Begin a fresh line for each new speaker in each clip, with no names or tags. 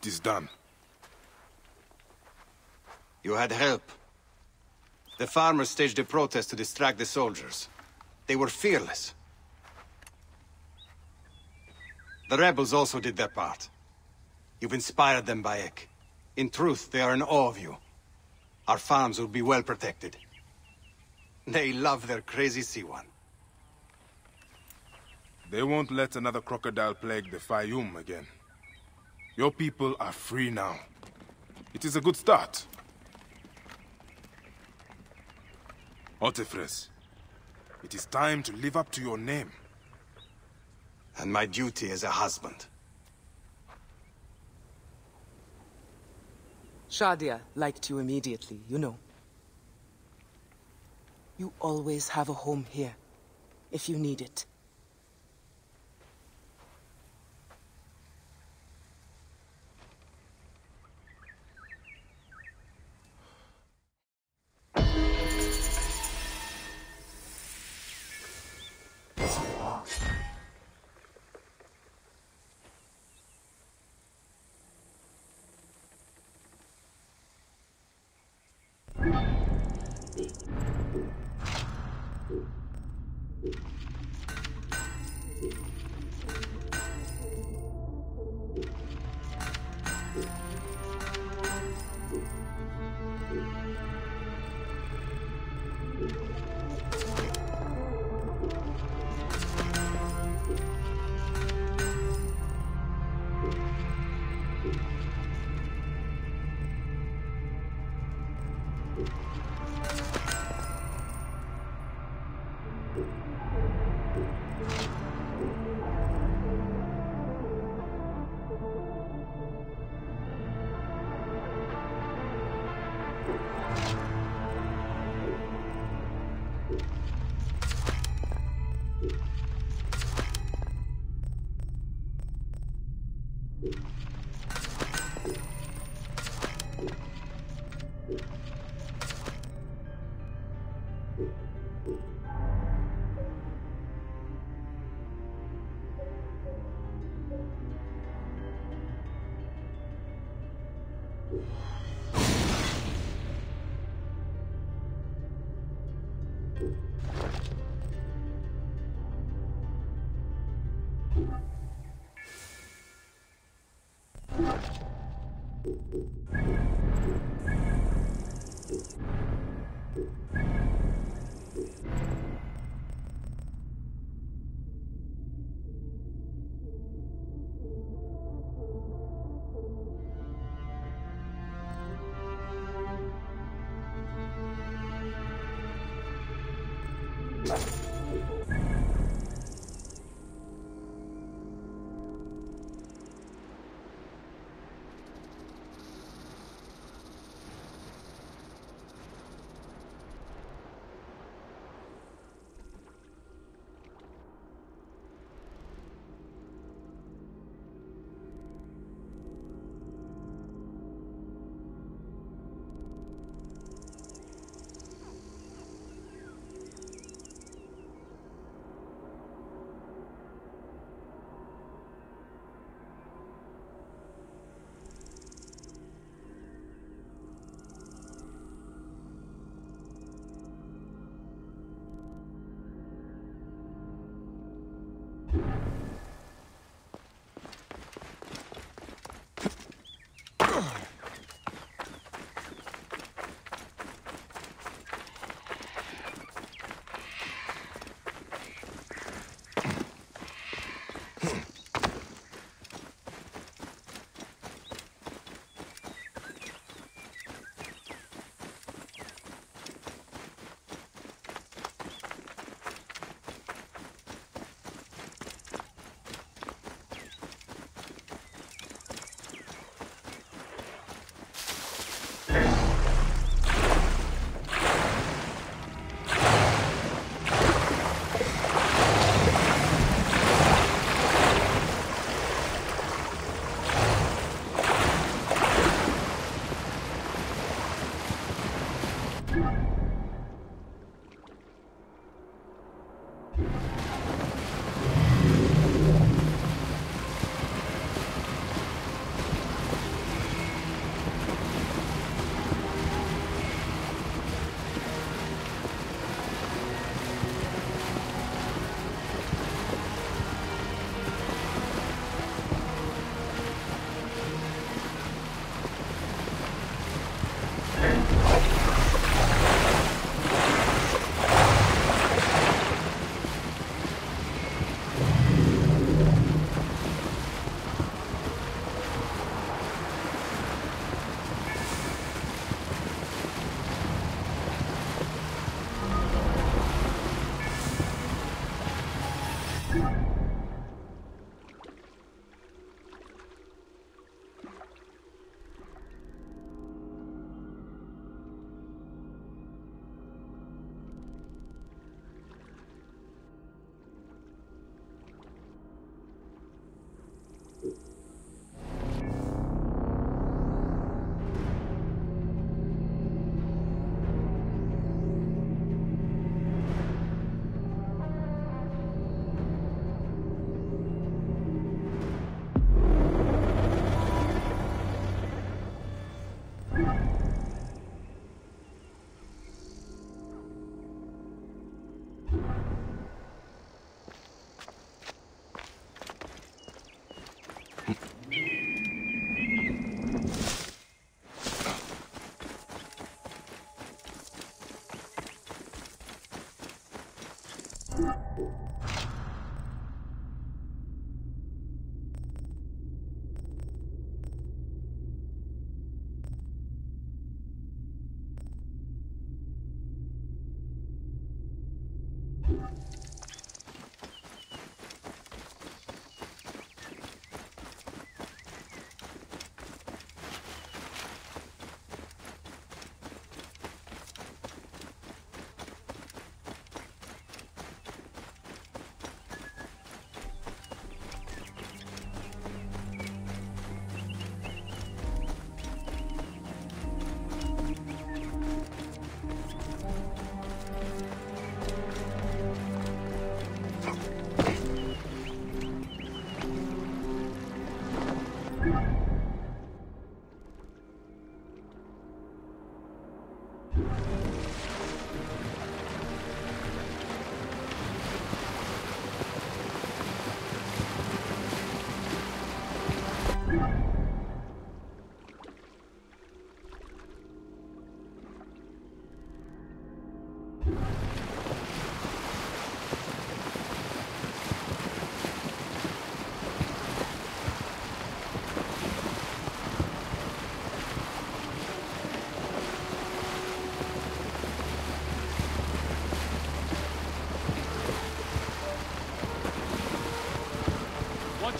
It is done.
You had help. The farmers staged a protest to distract the soldiers. They were fearless. The rebels also did their part. You've inspired them, Bayek. In truth, they are in awe of you. Our farms will be well protected. They love their crazy Siwan.
They won't let another crocodile plague the Fayum again. Your people are free now. It is a good start. Hotephres, it is time to live up to your name.
And my duty as a husband.
Shadia liked you immediately, you know. You always have a home here, if you need it.
left.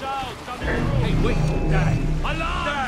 Hey, wait! Die! Alarm! Follow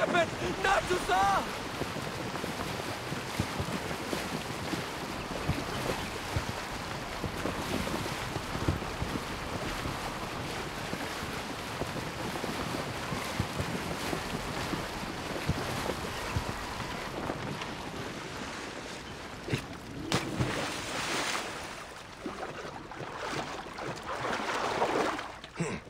Slippin'!
Not to saw! Hmm.